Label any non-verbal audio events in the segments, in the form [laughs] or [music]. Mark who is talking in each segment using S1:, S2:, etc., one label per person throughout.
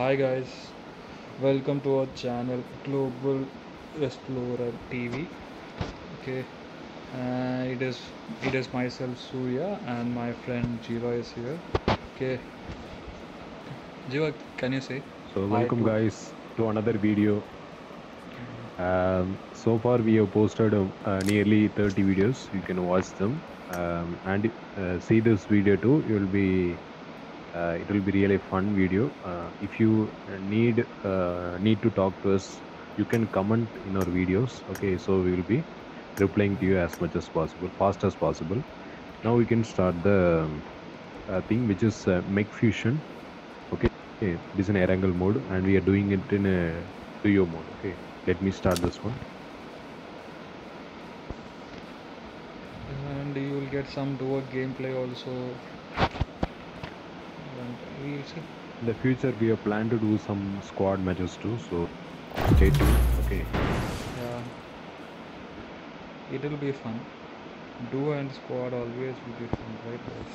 S1: Hi guys, welcome to our channel Global Explorer TV. Okay, uh, it is it is myself Surya and my friend Jiva is here. Okay, Jiva, can you say?
S2: So welcome guys to another video. Um, so far we have posted uh, uh, nearly 30 videos. You can watch them um, and uh, see this video too. You will be uh, it will be really fun video. Uh, if you need uh, need to talk to us, you can comment in our videos. Okay, so we will be replying to you as much as possible, fast as possible. Now we can start the um, uh, thing which is uh, Mecha Fusion. Okay, it is in Erangel mode and we are doing it in a Duo mode. Okay, let me start this one.
S1: And you will get some duo gameplay also. And we'll see.
S2: In the future, we have planned to do some squad matches too. So stay tuned. Okay,
S1: Yeah, it will be fun. Duo and squad always will be fun, right? guys?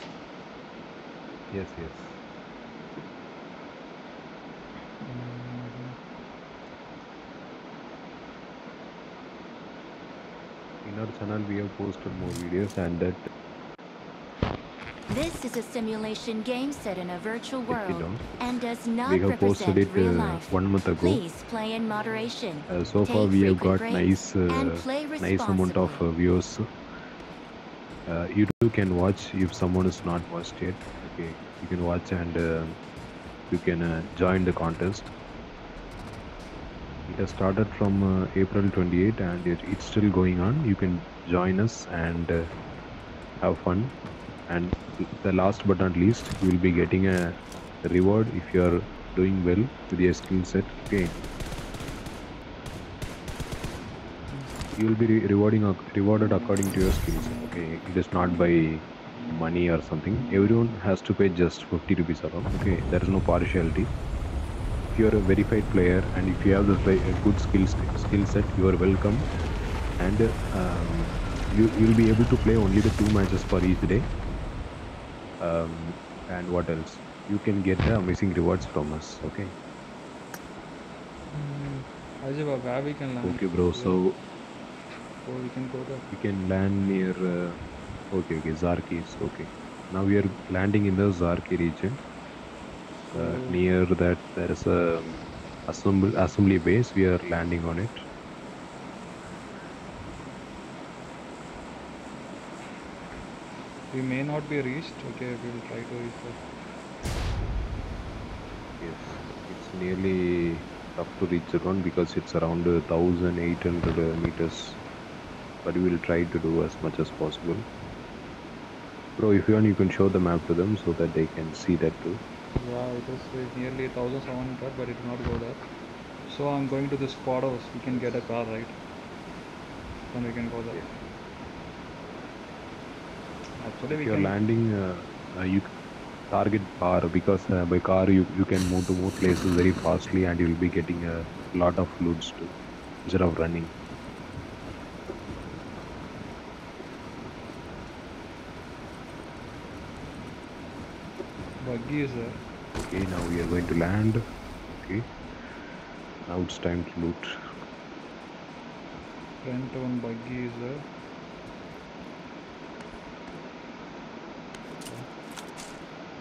S2: yes, yes.
S1: Mhm.
S2: In our channel, we have posted more videos and that
S3: This is a simulation game set in a virtual world and does not
S2: we have posted
S3: represent
S2: it
S3: real
S2: uh,
S3: life.
S2: one month ago.
S3: Please play in moderation.
S2: Uh, so far, we have got nice, uh, nice amount of uh, views. Uh, you too can watch if someone is not watched yet. Okay, you can watch and uh, you can uh, join the contest. It has started from uh, April 28 and it, it's still going on. You can join us and uh, have fun. And the last but not least, you will be getting a reward if you are doing well with your skill set. Okay. You will be re- rewarding rewarded according to your skills. Okay. It is not by money or something. Everyone has to pay just 50 rupees alone. Okay. There is no partiality if you are a verified player and if you have the a good skill skill set you are welcome and um, you will be able to play only the two matches for each day um, and what else? You can get the amazing rewards from us okay?
S1: Mm, we can land?
S2: okay bro so
S1: Oh, we can go there.
S2: we can land near uh, okay okay Zharkis okay. Now we are landing in the Zharki region. Uh, near that there is a assemble assembly base. We are landing on it
S1: We may not be reached. Okay, we'll try to reach there.
S2: Yes, it's nearly tough to reach that one because it's around uh, 1800 uh, meters. But we will try to do as much as possible. Bro, if you want, you can show the map to them so that they can see that too.
S1: Yeah, it is uh, nearly 1700, but it will not go there. So I'm going to the squad house. We can get a car, right? Then we can go there. Actually,
S2: If you're landing, uh, uh, you target car because uh, by car you, you can move to more places very fastly and you'll be getting a lot of loots too instead of running.
S1: Buggy is there.
S2: Okay, now we are going to land. Okay, now it's time to loot.
S1: Front one buggy is there.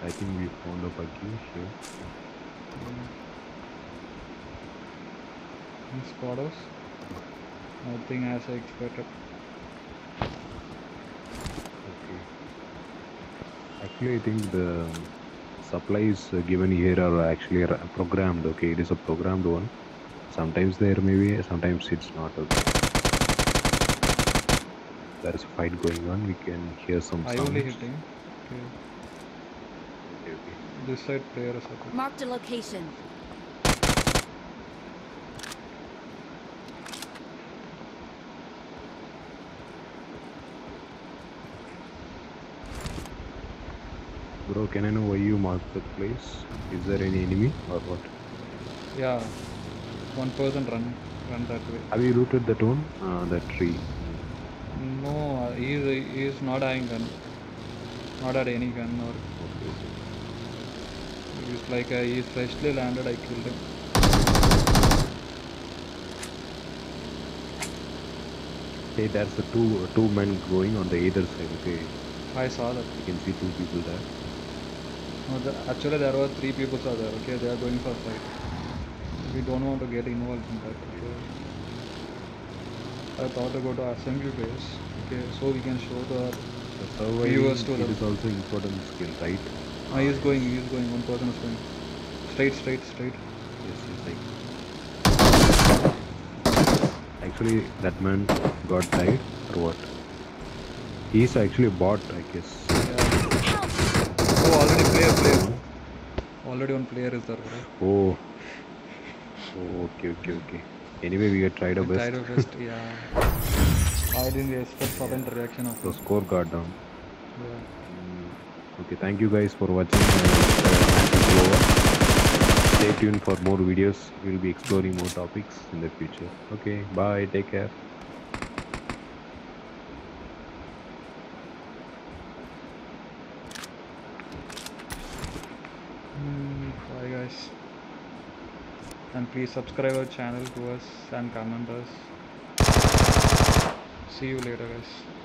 S2: I think we found a buggy here.
S1: In squad house. Nothing as I expected.
S2: Okay. Actually, I think the supplies uh, given here are actually programmed. Okay, it is a programmed one. Sometimes there may be, sometimes it's not. Okay. There is a fight going on. We can hear some
S1: I
S2: sounds.
S1: only hitting. Okay. This side player is okay.
S3: Marked a location.
S2: Bro, can I know why you marked the place? Is there any enemy or what?
S1: Yeah. One person run run that way.
S2: Have you rooted that one? Uh, that tree.
S1: No, uh, he is he is not having gun. Not had any gun or
S2: Okay, okay.
S1: Like he's freshly landed. I killed him.
S2: Hey, there's a two two men going on the either side. Okay,
S1: I saw that.
S2: you can see two people there.
S1: No, the, actually, there were three people are there. Okay, they are going for a fight. We don't want to get involved in that. Okay. I thought to go to assembly base. Okay, so we can show the.
S2: The
S1: Viewers to
S2: it
S1: them.
S2: is also important skill, right?
S1: Ah, he is going. He is going. One person is going. Straight, straight, straight.
S2: Yes, yes, like. Actually, that man got died or what? He's actually bot, I guess.
S1: Yeah. Oh, already player, player. Already one player is there. Right?
S2: Oh. Oh, okay, okay, okay. Anyway, we had tried our best.
S1: tried our best. [laughs] Yeah. I didn't expect sudden reaction of
S2: So score got down.
S1: Yeah.
S2: Okay, thank you guys for watching. Uh. Stay tuned for more videos. We'll be exploring more topics in the future. Okay, bye. Take care.
S1: Mm, bye guys. And please subscribe our channel to us and comment us. See you later guys.